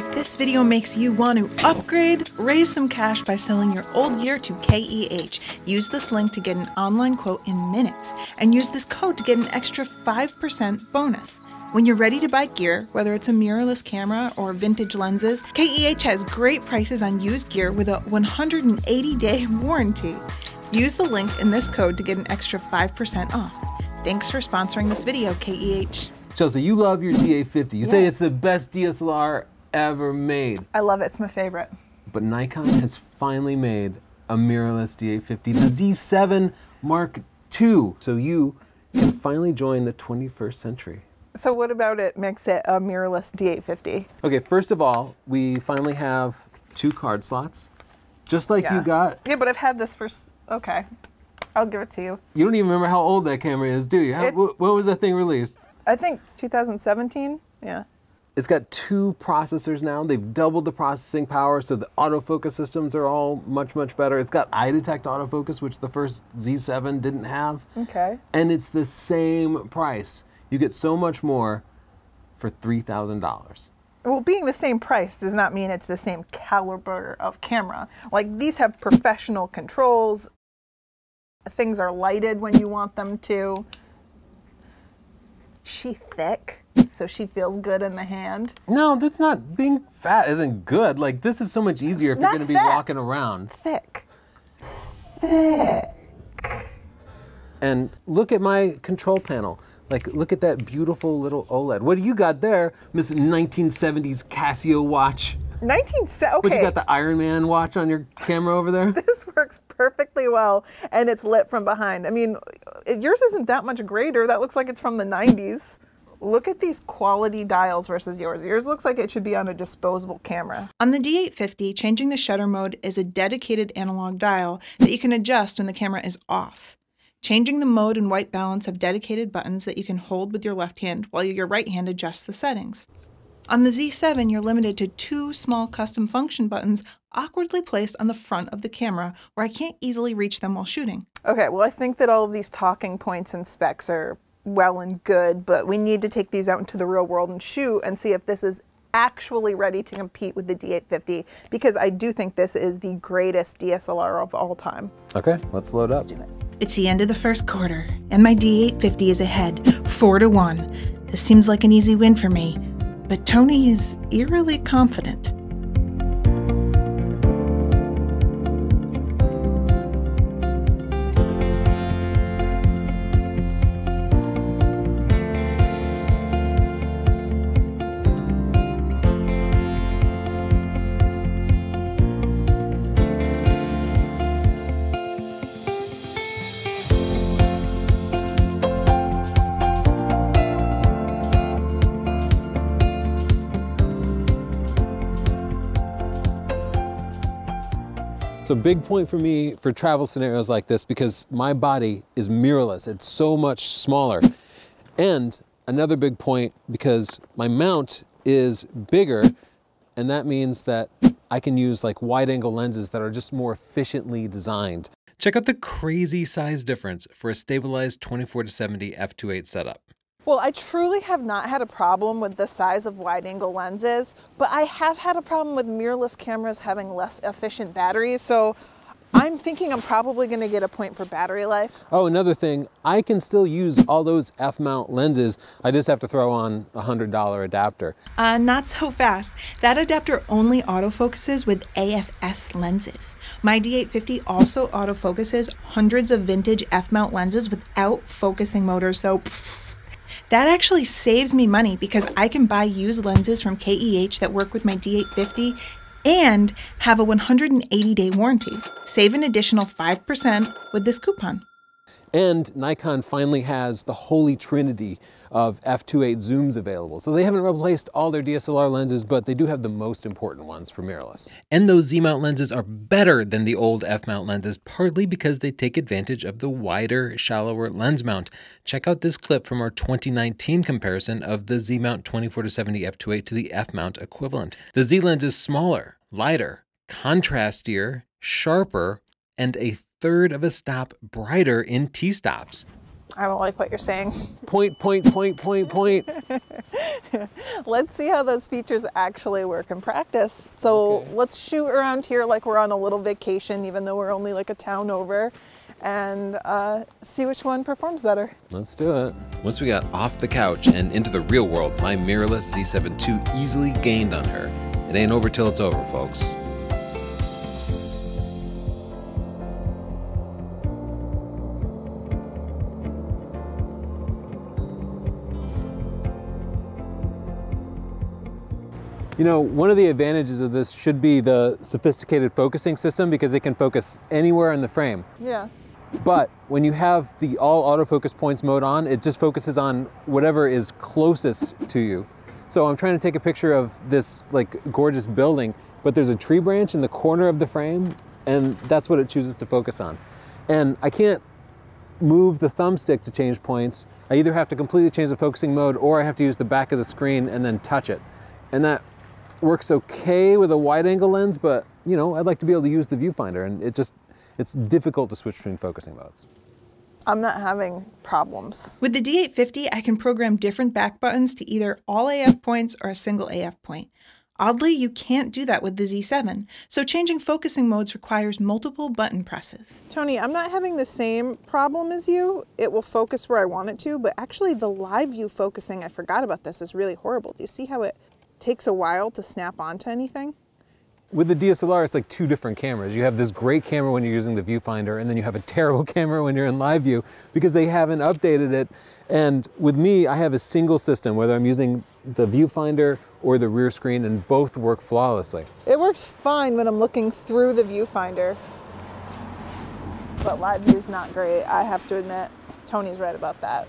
If this video makes you want to upgrade, raise some cash by selling your old gear to KEH. Use this link to get an online quote in minutes, and use this code to get an extra 5% bonus. When you're ready to buy gear, whether it's a mirrorless camera or vintage lenses, KEH has great prices on used gear with a 180 day warranty. Use the link in this code to get an extra 5% off. Thanks for sponsoring this video, KEH. Chelsea, you love your D850. You say it's the best DSLR ever made. I love it, it's my favorite. But Nikon has finally made a mirrorless D850, the Z7 Mark II. So you can finally join the 21st century. So, what about it makes it a mirrorless D850? Okay, first of all, we finally have two card slots. Just like Yeah. you got. Yeah, but I've had this for. Okay. I'll give it to you. You don't even remember how old that camera is, do you? How, It- wh- when was that thing released? I think 2017. Yeah. It's got two processors now. They've doubled the processing power, so the autofocus systems are all much, much better. It's got eye detect autofocus, which the first Z7 didn't have. Okay. And it's the same price. You get so much more for $3,000. Well, being the same price does not mean it's the same caliber of camera. Like these have professional controls. Things are lighted when you want them to. She thick, so she feels good in the hand. No, that's not, being fat isn't good. Like, this is so much easier if Not you're going to be walking around. Thick. Thick. And look at my control panel. Like, look at that beautiful little OLED. What do you got there, Miss 1970s Casio watch? 19 se- What, you okay. got the Iron Man watch on your camera over there? this works perfectly well and it's lit from behind. I mean, yours isn't that much greater. That looks like it's from the 90s. Look at these quality dials versus yours. Yours looks like it should be on a disposable camera. On the D850, changing the shutter mode is a dedicated analog dial that you can adjust when the camera is off. Changing the mode and white balance have dedicated buttons that you can hold with your left hand while your right hand adjusts the settings. On the Z7, you're limited to two small custom function buttons awkwardly placed on the front of the camera where I can't easily reach them while shooting. Okay, well, I think that all of these talking points and specs are well and good, but we need to take these out into the real world and shoot and see if this is actually ready to compete with the D850 because I do think this is the greatest DSLR of all time. Okay, let's load up. It's the end of the first quarter, and my D850 is ahead, 4 to 1. This seems like an easy win for me, but Tony is eerily confident. So big point for me for travel scenarios like this because my body is mirrorless. It's so much smaller. And another big point because my mount is bigger and that means that I can use like wide angle lenses that are just more efficiently designed. Check out the crazy size difference for a stabilized 24 to 70 f2.8 setup. Well, I truly have not had a problem with the size of wide angle lenses, but I have had a problem with mirrorless cameras having less efficient batteries. So I'm thinking I'm probably going to get a point for battery life. Oh, another thing, I can still use all those F-mount lenses. I just have to throw on a $100 adapter. Uh, not so fast. That adapter only autofocuses with AF-S lenses. My D850 also autofocuses hundreds of vintage F-mount lenses without focusing motors, so pff, that actually saves me money because I can buy used lenses from KEH that work with my D850 and have a 180 day warranty. Save an additional 5% with this coupon. And Nikon finally has the holy trinity of f2.8 zooms available. So they haven't replaced all their DSLR lenses, but they do have the most important ones for mirrorless. And those Z-mount lenses are better than the old f-mount lenses, partly because they take advantage of the wider, shallower lens mount. Check out this clip from our 2019 comparison of the Z-mount 24 to 70 f2.8 to the f-mount equivalent. The Z lens is smaller, lighter, contrastier, sharper, and a third of a stop brighter in T-stops. I don't like what you're saying. Point, point, point, point, point. Let's see how those features actually work in practice. So Okay. let's shoot around here like we're on a little vacation, even though we're only like a town over, and uh, see which one performs better. Let's do it. Once we got off the couch and into the real world, my mirrorless Z7 II easily gained on her. It ain't over till it's over, folks. You know, one of the advantages of this should be the sophisticated focusing system because it can focus anywhere in the frame. Yeah. But when you have the all autofocus points mode on, it just focuses on whatever is closest to you. So I'm trying to take a picture of this like gorgeous building, but there's a tree branch in the corner of the frame and that's what it chooses to focus on. And I can't move the thumbstick to change points. I either have to completely change the focusing mode or I have to use the back of the screen and then touch it. And that works okay with a wide angle lens, but you know, I'd like to be able to use the viewfinder and it just, it's difficult to switch between focusing modes. I'm not having problems. With the D850, I can program different back buttons to either all AF points or a single AF point. Oddly, you can't do that with the Z7, so changing focusing modes requires multiple button presses. Tony, I'm not having the same problem as you. It will focus where I want it to, but actually the live view focusing, I forgot about this, is really horrible. Do you see how it takes a while to snap onto anything? With the DSLR, it's like two different cameras. You have this great camera when you're using the viewfinder, and then you have a terrible camera when you're in live view because they haven't updated it. And with me, I have a single system, whether I'm using the viewfinder or the rear screen, and both work flawlessly. It works fine when I'm looking through the viewfinder, but live view is not great, I have to admit. Tony's right about that.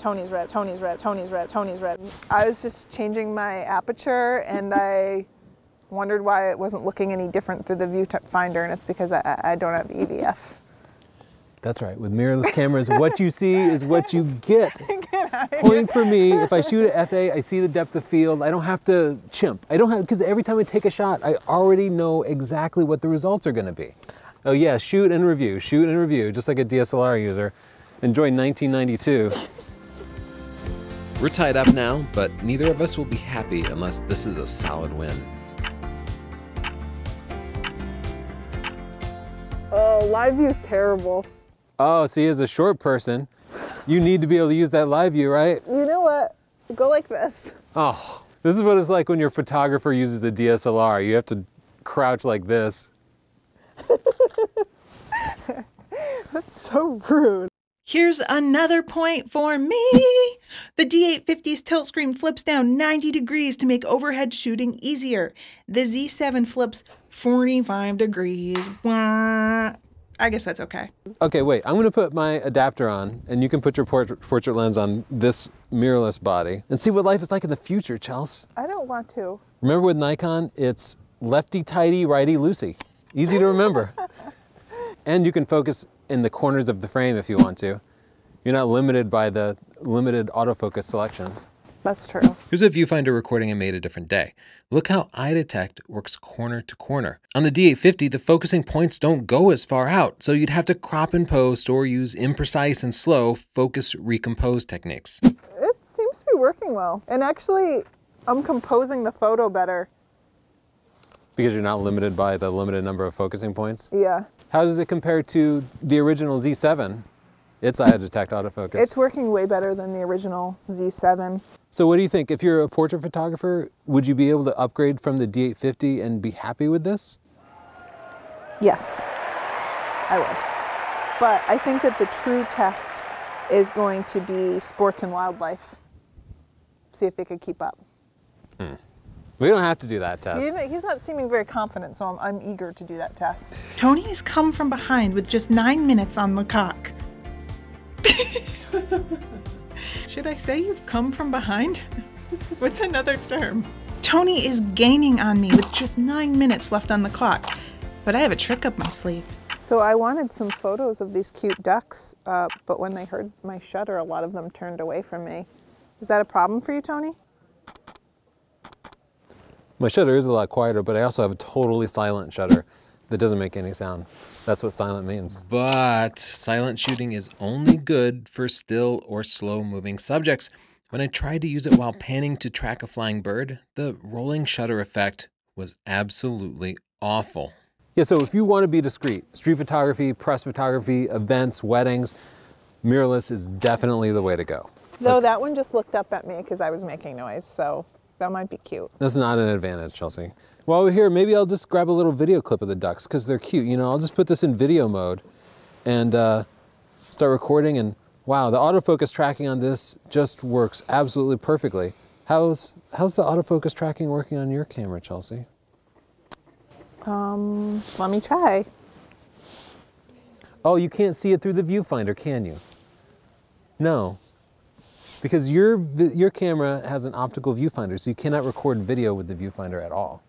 Tony's right, Tony's right, Tony's right, Tony's right. I was just changing my aperture and I wondered why it wasn't looking any different through the viewfinder, and it's because I, I don't have EVF. That's right. With mirrorless cameras, what you see is what you get. Point for me, if I shoot at FA, I see the depth of field. I don't have to chimp. I don't have, because every time I take a shot, I already know exactly what the results are going to be. Oh, yeah, shoot and review, shoot and review, just like a DSLR user. Enjoy 1992. We're tied up now, but neither of us will be happy unless this is a solid win. Oh, live view is terrible. Oh, see, as a short person, you need to be able to use that live view, right? You know what? Go like this. Oh, this is what it's like when your photographer uses a DSLR. You have to crouch like this. That's so rude. Here's another point for me. The D850's tilt screen flips down 90 degrees to make overhead shooting easier. The Z7 flips 45 degrees. Wah. I guess that's okay. Okay, wait, I'm gonna put my adapter on and you can put your portrait, portrait lens on this mirrorless body and see what life is like in the future, Chels. I don't want to. Remember with Nikon, it's lefty tighty, righty loosey. Easy to remember. and you can focus in the corners of the frame if you want to. You're not limited by the limited autofocus selection. That's true. Here's a viewfinder recording I made a different day. Look how eye detect works corner to corner. On the D850, the focusing points don't go as far out, so you'd have to crop and post or use imprecise and slow focus recompose techniques. It seems to be working well. And actually, I'm composing the photo better. Because you're not limited by the limited number of focusing points. Yeah. How does it compare to the original Z7? Its eye detect autofocus. It's working way better than the original Z7. So what do you think? If you're a portrait photographer, would you be able to upgrade from the D850 and be happy with this? Yes, I would. But I think that the true test is going to be sports and wildlife. See if they could keep up. Hmm. We don't have to do that test. He's, he's not seeming very confident, so I'm, I'm eager to do that test. Tony has come from behind with just nine minutes on the cock. Should I say you've come from behind? What's another term? Tony is gaining on me with just nine minutes left on the clock, but I have a trick up my sleeve. So I wanted some photos of these cute ducks, uh, but when they heard my shutter, a lot of them turned away from me. Is that a problem for you, Tony? My shutter is a lot quieter, but I also have a totally silent shutter that doesn't make any sound. That's what silent means. But silent shooting is only good for still or slow moving subjects. When I tried to use it while panning to track a flying bird, the rolling shutter effect was absolutely awful. Yeah, so if you want to be discreet, street photography, press photography, events, weddings, mirrorless is definitely the way to go. Though that one just looked up at me because I was making noise, so that might be cute. That's not an advantage, Chelsea. While we're here, maybe I'll just grab a little video clip of the ducks because they're cute. You know, I'll just put this in video mode and uh, start recording. And wow, the autofocus tracking on this just works absolutely perfectly. How's how's the autofocus tracking working on your camera, Chelsea? Um, let me try. Oh, you can't see it through the viewfinder, can you? No, because your your camera has an optical viewfinder, so you cannot record video with the viewfinder at all.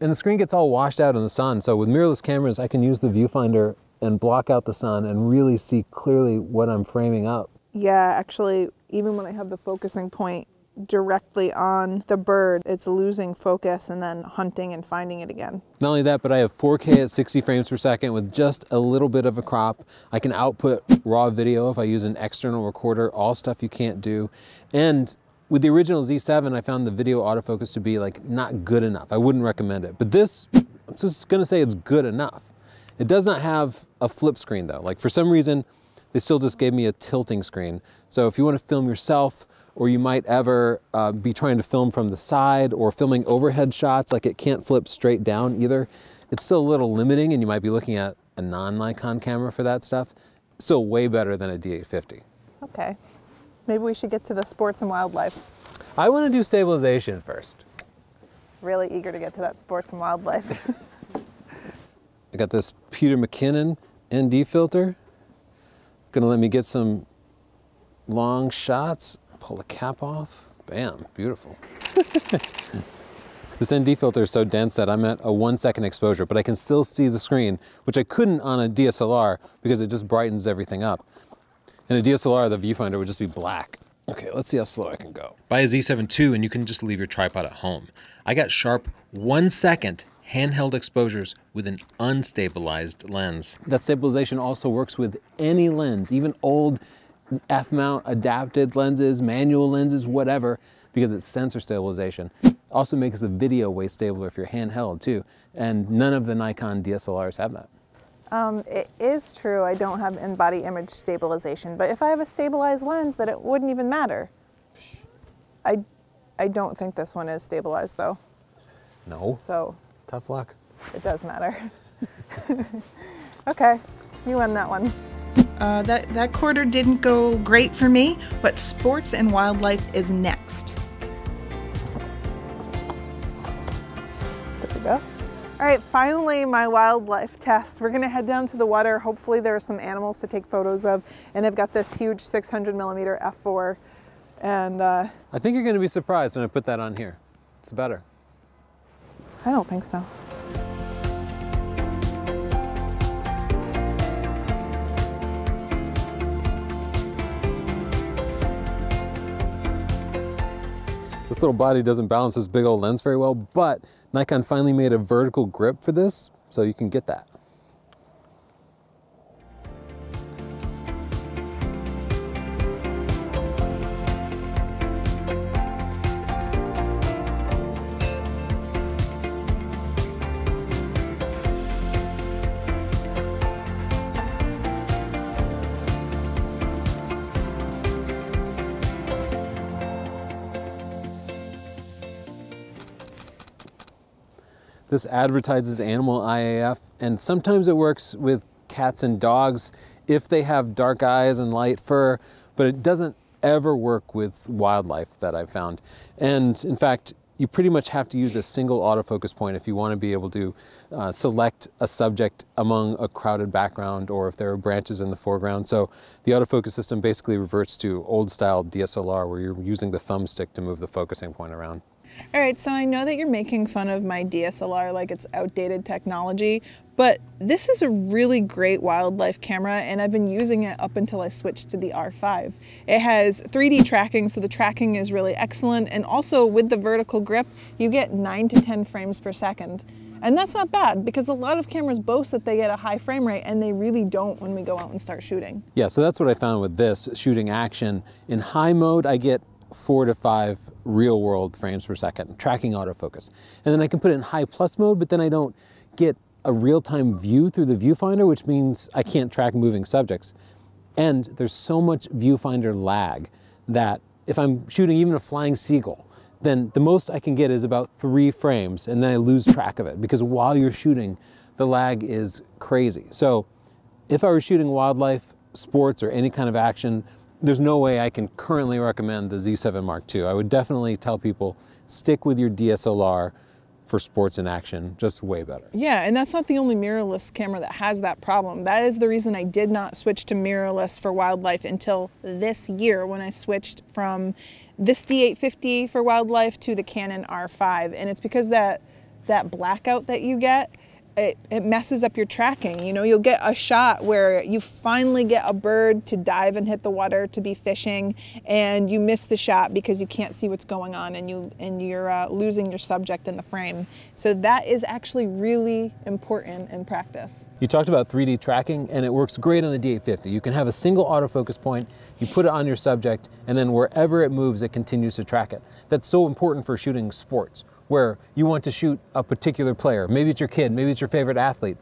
And the screen gets all washed out in the sun. So with mirrorless cameras, I can use the viewfinder and block out the sun and really see clearly what I'm framing up. Yeah, actually, even when I have the focusing point directly on the bird, it's losing focus and then hunting and finding it again. Not only that, but I have 4K at 60 frames per second with just a little bit of a crop. I can output raw video if I use an external recorder, all stuff you can't do. And with the original Z7, I found the video autofocus to be like not good enough. I wouldn't recommend it. But this, I'm just gonna say it's good enough. It does not have a flip screen though. Like for some reason, they still just gave me a tilting screen. So if you want to film yourself, or you might ever uh, be trying to film from the side or filming overhead shots, like it can't flip straight down either. It's still a little limiting, and you might be looking at a non Nikon camera for that stuff. Still way better than a D850. Okay. Maybe we should get to the sports and wildlife. I want to do stabilization first. Really eager to get to that sports and wildlife. I got this Peter McKinnon ND filter. Gonna let me get some long shots. Pull the cap off. Bam, beautiful. this ND filter is so dense that I'm at a one second exposure, but I can still see the screen, which I couldn't on a DSLR because it just brightens everything up. In a DSLR, the viewfinder would just be black. Okay, let's see how slow I can go. Buy a Z7 II and you can just leave your tripod at home. I got sharp one second handheld exposures with an unstabilized lens. That stabilization also works with any lens, even old f-mount adapted lenses, manual lenses, whatever, because it's sensor stabilization. Also makes the video way stabler if you're handheld too, and none of the Nikon DSLRs have that. um, it is true I don't have in-body image stabilization, but if I have a stabilized lens, that it wouldn't even matter. I, I don't think this one is stabilized though, No, so tough luck. it does matter. okay, you win that one. Uh, that that quarter didn't go great for me, but sports and wildlife is next. There we go. All right, finally my wildlife test. We're gonna head down to the water. Hopefully there are some animals to take photos of, and they've got this huge 600 millimeter f4, and uh, I think you're gonna be surprised when I put that on here. It's better. I don't think so. This little body doesn't balance this big old lens very well, but Nikon finally made a vertical grip for this, so you can get that. This advertises animal eye AF, and sometimes it works with cats and dogs if they have dark eyes and light fur, but it doesn't ever work with wildlife that I've found. And in fact, you pretty much have to use a single autofocus point if you want to be able to uh, select a subject among a crowded background or if there are branches in the foreground. So the autofocus system basically reverts to old style DSLR where you're using the thumbstick to move the focusing point around. All right, so I know that you're making fun of my DSLR like it's outdated technology, but this is a really great wildlife camera and I've been using it up until I switched to the R5. It has 3D tracking, so the tracking is really excellent, and also with the vertical grip, you get 9 to 10 frames per second. And that's not bad because a lot of cameras boast that they get a high frame rate and they really don't when we go out and start shooting. Yeah, so that's what I found with this shooting action. In high mode, I get four to five real world frames per second, tracking autofocus. And then I can put it in high plus mode, but then I don't get a real time view through the viewfinder, which means I can't track moving subjects. And there's so much viewfinder lag that if I'm shooting even a flying seagull, then the most I can get is about three frames and then I lose track of it because while you're shooting, the lag is crazy. So if I were shooting wildlife, sports, or any kind of action, there's no way I can currently recommend the Z7 Mark II. I would definitely tell people stick with your DSLR for sports and action, just way better. Yeah, and that's not the only mirrorless camera that has that problem. That is the reason I did not switch to mirrorless for wildlife until this year when I switched from this D850 for wildlife to the Canon R5. And it's because that that blackout that you get it, it messes up your tracking. You know, you'll get a shot where you finally get a bird to dive and hit the water to be fishing, and you miss the shot because you can't see what's going on, and you and you're uh, losing your subject in the frame. So that is actually really important in practice. You talked about 3D tracking, and it works great on the D850. You can have a single autofocus point, you put it on your subject, and then wherever it moves, it continues to track it. That's so important for shooting sports where you want to shoot a particular player. Maybe it's your kid, maybe it's your favorite athlete,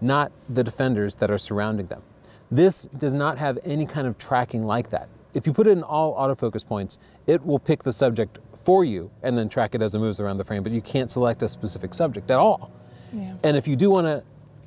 not the defenders that are surrounding them. This does not have any kind of tracking like that. If you put it in all autofocus points, it will pick the subject for you and then track it as it moves around the frame, but you can't select a specific subject at all. Yeah. And if you do want to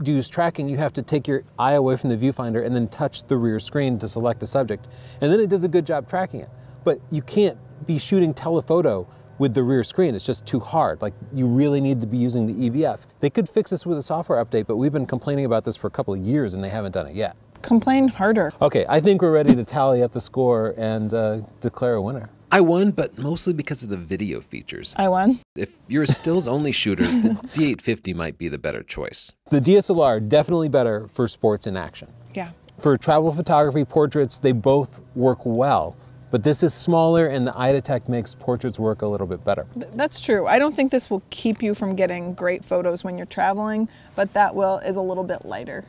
use tracking, you have to take your eye away from the viewfinder and then touch the rear screen to select a subject. And then it does a good job tracking it. But you can't be shooting telephoto with the rear screen. It's just too hard. Like you really need to be using the EVF. They could fix this with a software update, but we've been complaining about this for a couple of years and they haven't done it yet. Complain harder. Okay, I think we're ready to tally up the score and uh, declare a winner. I won, but mostly because of the video features. I won. If you're a stills only shooter, the D850 might be the better choice. The DSLR definitely better for sports in action. Yeah. For travel photography, portraits, they both work well. But this is smaller and the eye detect makes portraits work a little bit better. That's true. I don't think this will keep you from getting great photos when you're traveling, but that will is a little bit lighter.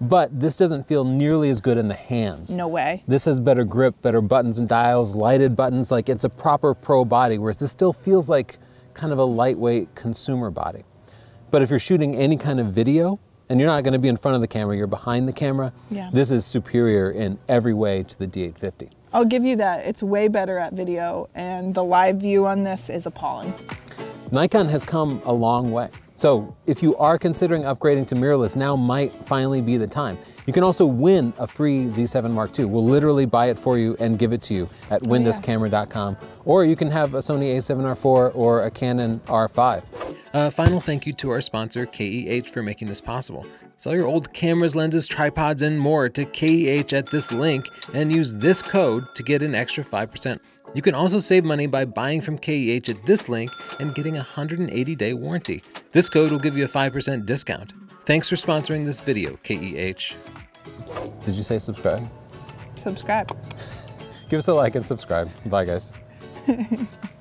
But this doesn't feel nearly as good in the hands. No way. This has better grip, better buttons and dials, lighted buttons, like it's a proper pro body, whereas this still feels like kind of a lightweight consumer body. But if you're shooting any kind of video, and you're not going to be in front of the camera, you're behind the camera, yeah. this is superior in every way to the D850. I'll give you that. It's way better at video, and the live view on this is appalling. Nikon has come a long way. So if you are considering upgrading to mirrorless, now might finally be the time. You can also win a free Z7 Mark II. We'll literally buy it for you and give it to you at oh, winthiscamera.com. Or you can have a Sony a7R4 or a Canon R5. A uh, final thank you to our sponsor, KEH, for making this possible. Sell your old cameras, lenses, tripods, and more to KEH at this link and use this code to get an extra 5%. You can also save money by buying from KEH at this link and getting a 180 day warranty. This code will give you a 5% discount. Thanks for sponsoring this video, KEH. Did you say subscribe? Subscribe. Give us a like and subscribe. Bye, guys.